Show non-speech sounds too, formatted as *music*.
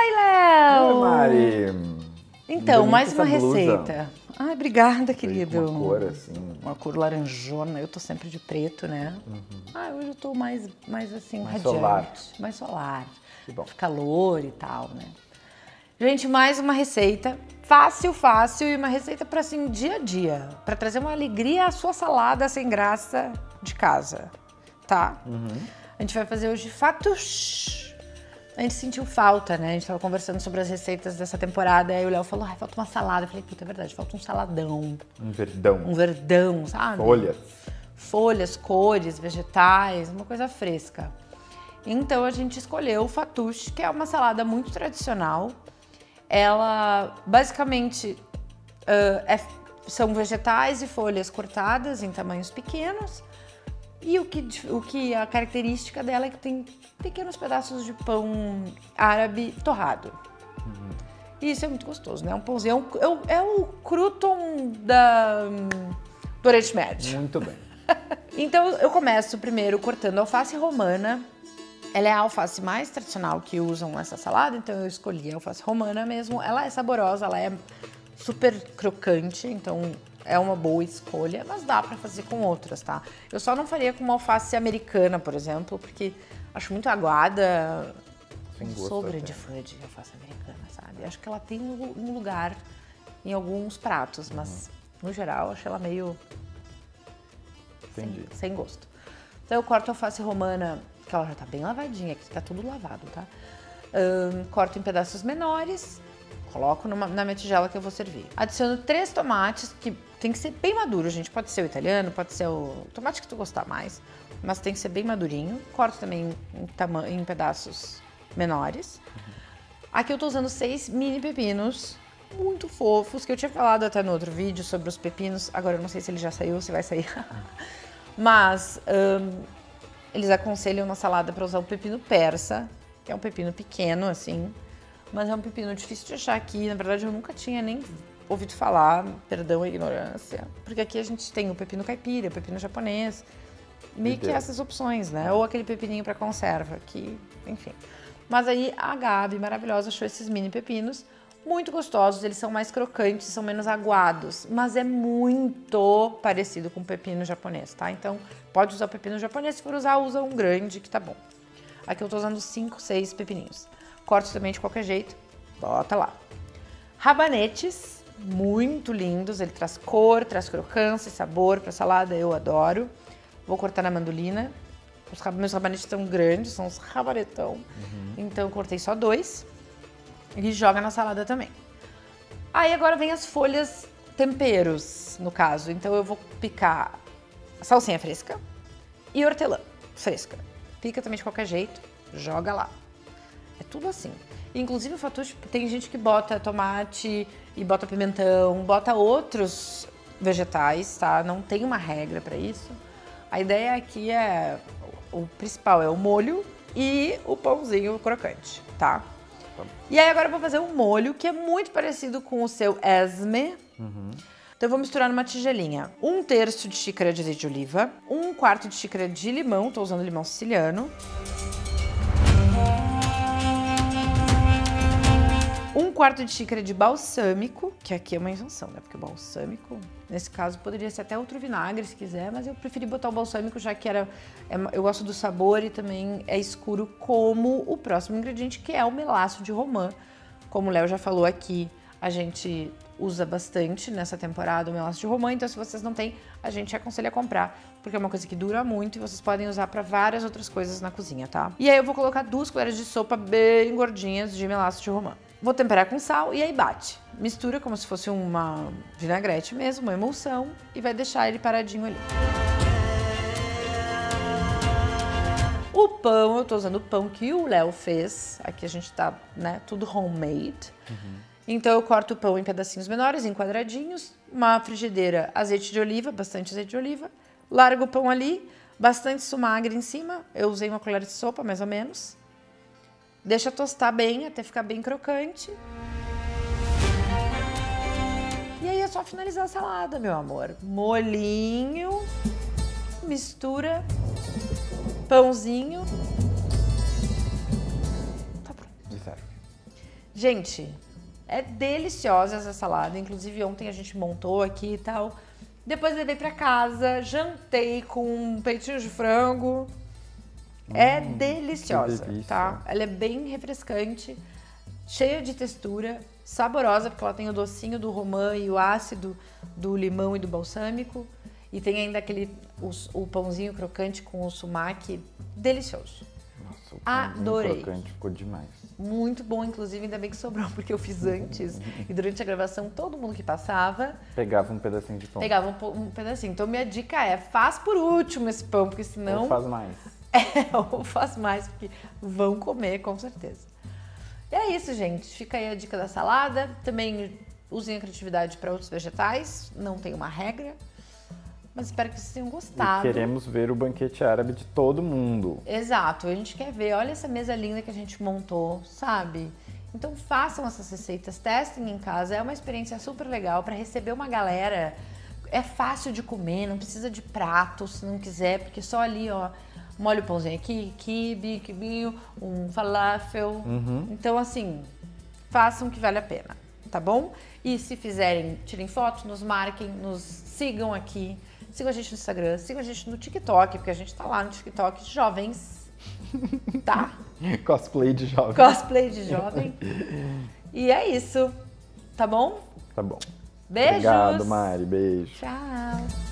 Oi, Léo! Oi, Mari! Então, mais uma receita. Ai, obrigada, querido. Uma cor assim. Uma cor laranjona. Eu tô sempre de preto, né? Ah, hoje eu tô mais, mais assim, Uhum. Mais radiante. solar. Mais solar. Que bom. Calor e tal, né? Gente, mais uma receita fácil, fácil e uma receita para assim dia a dia, para trazer uma alegria à sua salada sem graça de casa, tá? Uhum. A gente vai fazer hoje fatos. A gente sentiu falta, né? A gente tava conversando sobre as receitas dessa temporada, aí o Léo falou: "Ai, falta uma salada". Eu falei: "Puta, é verdade, falta um saladão, Um verdão. um verdão, sabe? Folhas. folhas, cores, vegetais, uma coisa fresca. Então a gente escolheu o fatuche, que é uma salada muito tradicional. Ela basicamente ah, é- são vegetais e folhas cortadas em tamanhos pequenos. E o que, o que a característica dela é que tem pequenos pedaços de pão árabe torrado. E isso é muito gostoso, né? Um pãozinho. É o, é é o crouton da, do Oriente Médio. Muito bem. *laughs* Então eu começo primeiro cortando a alface romana. Ela é a alface mais tradicional que usam nessa salada, então eu escolhi a alface romana mesmo. Ela é saborosa, ela é super crocante, então é uma boa escolha, mas dá pra fazer com outras, tá? Eu só não faria com uma alface americana, por exemplo, porque acho muito aguada. Sem gosto sou até. grande fã de alface americana, sabe? Acho que ela tem um um lugar em alguns pratos, mas no geral acho ela meio sem, sem gosto. Então eu corto a alface romana, que ela já tá bem lavadinha, aqui tá tudo lavado, tá? Ahn, corto em pedaços menores, coloco numa- na minha tigela que eu vou servir. Adiciono três tomates, que tem que ser bem maduro, gente. Pode ser o italiano, pode ser o tomate que tu gostar mais, mas tem que ser bem madurinho. Corto também em, em pedaços menores. Aqui eu tô usando seis mini pepinos muito fofos, que eu tinha falado até no outro vídeo sobre os pepinos. Agora eu não sei se ele já saiu ou se vai sair. *laughs* Mas ahn, eles aconselham na salada para usar o pepino persa, que é um pepino pequeno assim, mas é um pepino difícil de achar aqui. Na verdade, eu nunca tinha nem ouvido falar, perdão a ignorância, porque aqui a gente tem o pepino caipira, o pepino japonês, meio que essas opções, né? Ou aquele pepininho para conserva, que, enfim. Mas aí a Gabi, maravilhosa, achou esses mini pepinos muito gostosos, eles são mais crocantes, são menos aguados, mas é muito parecido com o pepino japonês, tá? Então, pode usar o pepino japonês, se for usar, usa um grande que tá bom. Aqui eu tô usando 5, 6 pepininhos. Corto também de qualquer jeito, bota lá. Rabanetes, muito lindos, ele traz cor, traz crocância e sabor pra salada, eu adoro. Vou cortar na mandolina. Os meus rabanetes são grandes, são uns rabanetão. Então eu cortei só dois. E joga na salada também. Aí agora vem as folhas temperos, no caso. Então eu vou picar salsinha fresca e hortelã fresca. Pica também de qualquer jeito, joga lá. É tudo assim. Inclusive o fatuche, tem gente que bota tomate e bota pimentão, bota outros vegetais, tá? Não tem uma regra pra isso. A ideia aqui é o principal é o molho e o pãozinho crocante, tá? E aí agora eu vou fazer um molho que é muito parecido com o seu esme. Então eu vou misturar numa tigelinha um terço de xícara de azeite de oliva, um quarto de xícara de limão, tô usando limão siciliano, quarto de xícara de balsâmico, que aqui é uma invenção, né? Porque o balsâmico, nesse caso, poderia ser até outro vinagre se quiser, mas eu preferi botar o balsâmico já que era, é eu gosto do sabor e também é escuro como o próximo ingrediente, que é o melaço de romã. Como o Léo já falou aqui, a gente usa bastante nessa temporada o melaço de romã, então se vocês não têm, a gente aconselha a comprar, porque é uma coisa que dura muito e vocês podem usar para várias outras coisas na cozinha, tá? E aí eu vou colocar duas colheres de sopa bem gordinhas de melaço de romã. Vou temperar com sal e aí bate. Mistura como se fosse uma vinagrete mesmo, uma emulsão, e vai deixar ele paradinho ali. O pão, eu tô usando o pão que o Léo fez. Aqui a gente tá, né, tudo homemade. Então eu corto o pão em pedacinhos menores, em quadradinhos, uma frigideira, azeite de oliva, bastante azeite de oliva. Largo o pão ali, bastante sumagre em cima. Eu usei uma colher de sopa, mais ou menos. Deixa tostar bem, até ficar bem crocante. E aí é só finalizar a salada, meu amor. Molinho, mistura, pãozinho. Tá pronto. E serve. Gente, é deliciosa essa salada. Inclusive, ontem a gente montou aqui e tal. Depois levei para casa, jantei com um peitinho de frango. É Hum, deliciosa, delícia. tá? Ela é bem refrescante, cheia de textura, saborosa, porque ela tem o docinho do romã e o ácido do limão e do balsâmico. E tem ainda aquele o, o pãozinho crocante com o sumac, delicioso. Nossa, o Adorei. pãozinho crocante ficou demais. Muito bom, inclusive, ainda bem que sobrou, *laughs* porque eu fiz antes. e durante a gravação, todo mundo que passava Pegava um pedacinho de pão. pegava um, um pedacinho. Então, minha dica é, faz por último esse pão, porque senão... Ou faz mais. *laughs* É, ou faz mais, porque vão comer, com certeza. E é isso, gente. Fica aí a dica da salada. Também usem a criatividade para outros vegetais. Não tem uma regra. Mas espero que vocês tenham E gostado. queremos ver o banquete árabe de todo mundo. Exato, a gente quer ver. Olha essa mesa linda que a gente montou, sabe? Então façam essas receitas, testem em casa. É uma experiência super legal para receber uma galera. É fácil de comer, não precisa de prato se não quiser, porque só ali, ó, molha o pãozinho aqui, quibe, quibinho, um falafel. Então, assim, façam que vale a pena, tá bom? E se fizerem, tirem foto, nos marquem, nos sigam aqui. Sigam a gente no Instagram, sigam a gente no TikTok, porque a gente tá lá no TikTok, jovens, tá? *laughs* Cosplay de jovem. Cosplay de jovem. E é isso, tá bom? Tá bom. Beijos! Obrigado, Mari. Beijo. Tchau!